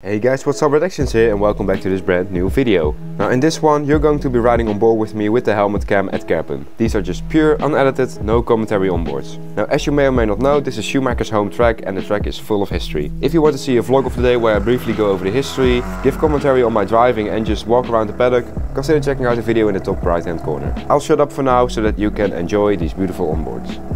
Hey guys, what's up, RedExions here and welcome back to this brand new video. Now in this one you're going to be riding on board with me with the helmet cam at Kerpen. These are just pure, unedited, no commentary on boards. Now as you may or may not know, this is Schumacher's home track and the track is full of history. If you want to see a vlog of the day where I briefly go over the history, give commentary on my driving and just walk around the paddock, consider checking out the video in the top right hand corner. I'll shut up for now so that you can enjoy these beautiful onboards.